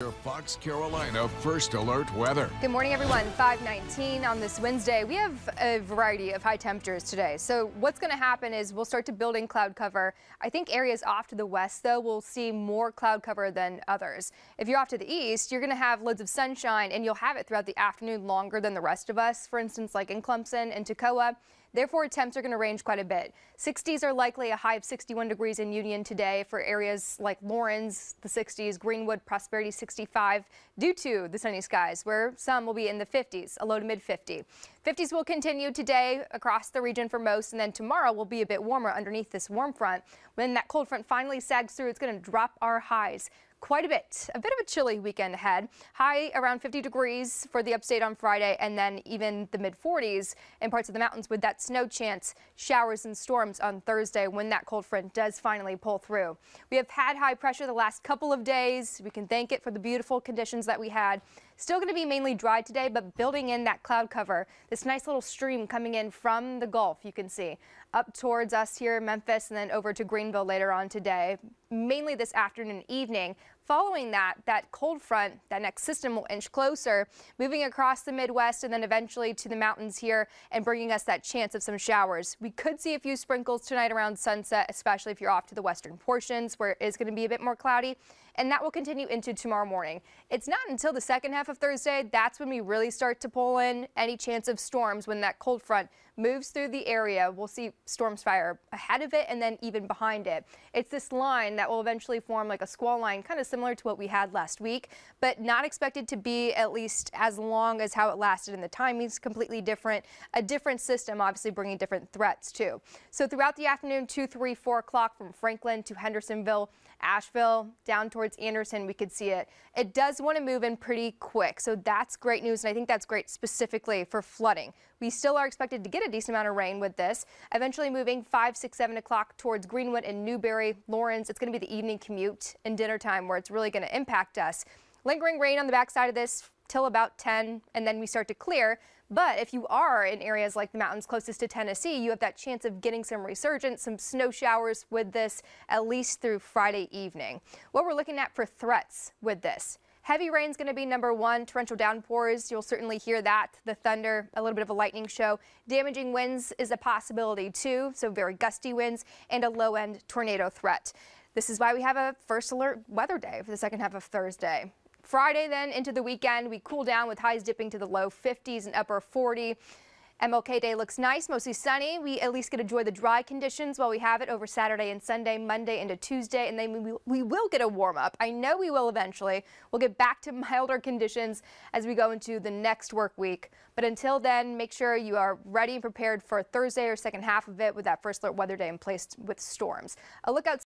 Your Fox Carolina First Alert weather. Good morning, everyone. 519 on this Wednesday. We have a variety of high temperatures today. So what's going to happen is we'll start to build in cloud cover. I think areas off to the west, though, will see more cloud cover than others. If you're off to the east, you're going to have loads of sunshine, and you'll have it throughout the afternoon longer than the rest of us. For instance, like in Clemson and Toccoa. Therefore, temps are going to range quite a bit. 60s are likely a high of 61 degrees in Union today for areas like Laurens, the 60s, Greenwood, Prosperity 65 due to the sunny skies, where some will be in the 50s, a low to mid 50. 50s will continue today across the region for most, and then tomorrow will be a bit warmer underneath this warm front. When that cold front finally sags through, it's going to drop our highs quite a bit. A bit of a chilly weekend ahead. High around 50 degrees for the upstate on Friday and then even the mid 40s in parts of the mountains with that snow chance. Showers and storms on Thursday when that cold front does finally pull through. We have had high pressure the last couple of days. We can thank it for the beautiful conditions that we had. Still going to be mainly dry today, but building in that cloud cover. This nice little stream coming in from the Gulf, you can see, up towards us here in Memphis and then over to Greenville later on today. Mainly this afternoon and evening. Following that, that cold front, that next system will inch closer, moving across the Midwest and then eventually to the mountains here and bringing us that chance of some showers. We could see a few sprinkles tonight around sunset, especially if you're off to the western portions where it is going to be a bit more cloudy and that will continue into tomorrow morning. It's not until the second half of Thursday that's when we really start to pull in any chance of storms when that cold front moves through the area. We'll see storms fire ahead of it and then even behind it. It's this line that will eventually form like a squall line, kind of similar to what we had last week, but not expected to be at least as long as how it lasted. And the timing's completely different. A different system, obviously bringing different threats too. So throughout the afternoon, 2, 3, 4 o'clock from Franklin to Hendersonville, Asheville, down towards Anderson, we could see it. It does want to move in pretty quick, so that's great news, and I think that's great specifically for flooding. We still are expected to get a decent amount of rain with this, eventually moving 5, 6, 7 o'clock towards Greenwood and Newberry, Laurens. It's going to be the evening commute and dinner time where it's really going to impact us. Lingering rain on the backside of this till about 10, and then we start to clear. But if you are in areas like the mountains closest to Tennessee, you have that chance of getting some resurgence, some snow showers with this at least through Friday evening. What we're looking at for threats with this. Heavy rain is going to be number one. Torrential downpours, you'll certainly hear that. The thunder, a little bit of a lightning show. Damaging winds is a possibility too, so very gusty winds and a low end tornado threat. This is why we have a first alert weather day for the second half of Thursday. Friday then into the weekend, we cool down with highs dipping to the low 50s and upper 40. MLK Day looks nice, mostly sunny. We at least get to enjoy the dry conditions while we have it over Saturday and Sunday, Monday into Tuesday, and then we, we will get a warm up. I know we will eventually. We'll get back to milder conditions as we go into the next work week. But until then, make sure you are ready and prepared for Thursday or second half of it with that first alert weather day in place with storms. A look